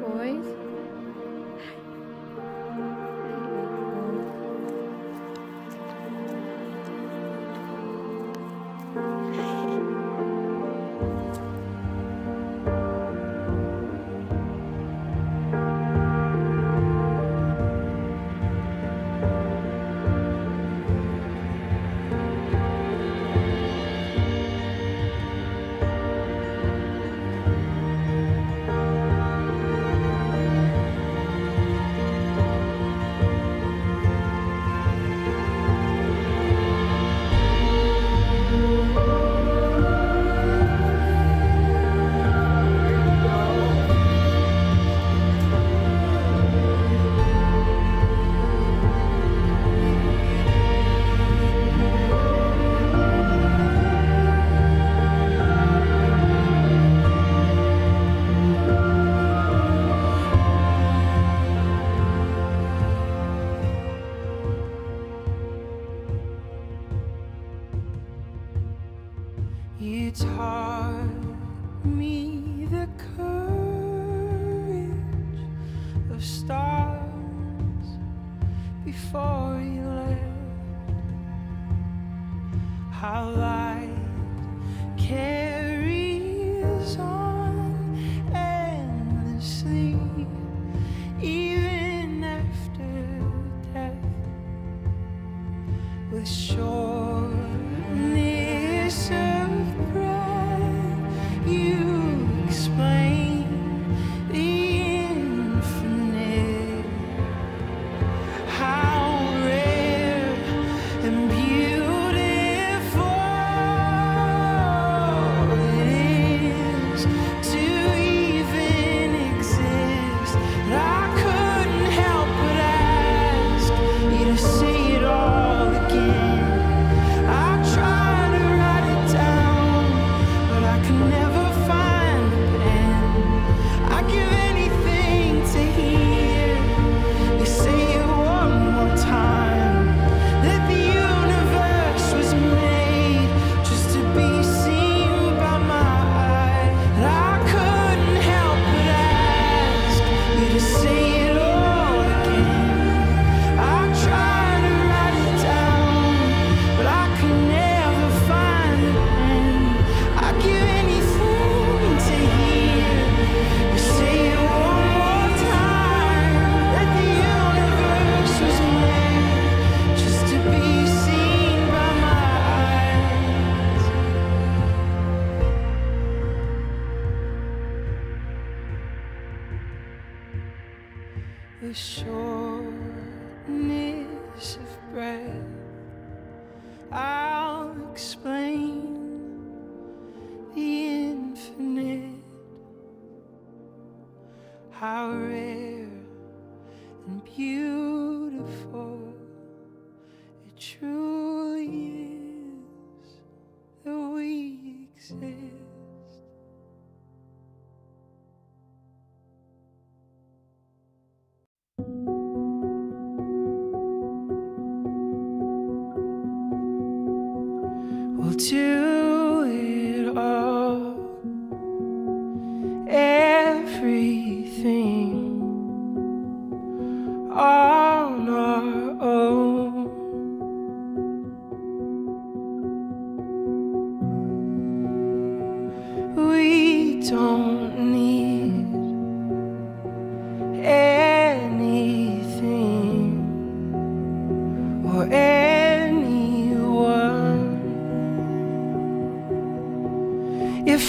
depois. Taught me the courage of stars before you left. How light carries on endlessly, even after death, with shortness The shortness of breath, I'll explain the infinite. How rare We'll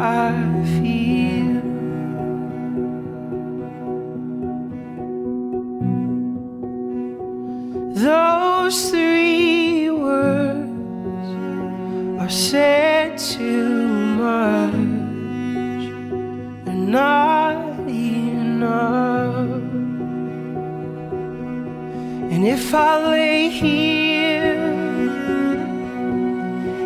I feel. Those three words are said too much and not enough. And if I lay here,